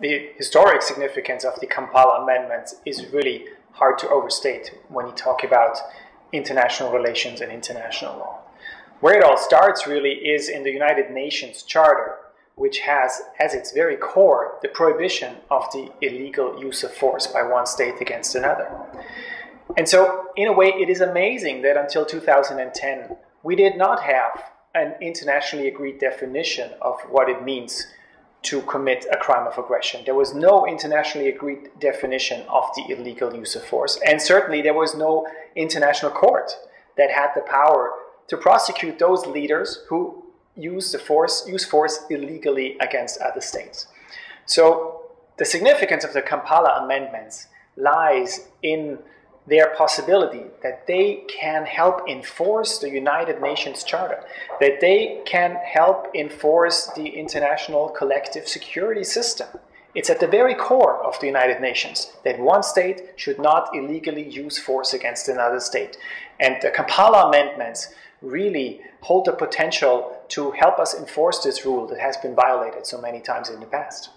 the historic significance of the Kampala Amendments is really hard to overstate when you talk about international relations and international law. Where it all starts really is in the United Nations Charter, which has as its very core the prohibition of the illegal use of force by one state against another. And so, in a way, it is amazing that until 2010, we did not have an internationally agreed definition of what it means to commit a crime of aggression. There was no internationally agreed definition of the illegal use of force, and certainly there was no international court that had the power to prosecute those leaders who use the force use force illegally against other states. So the significance of the Kampala amendments lies in their possibility that they can help enforce the United Nations Charter, that they can help enforce the international collective security system. It's at the very core of the United Nations that one state should not illegally use force against another state. And the Kampala amendments really hold the potential to help us enforce this rule that has been violated so many times in the past.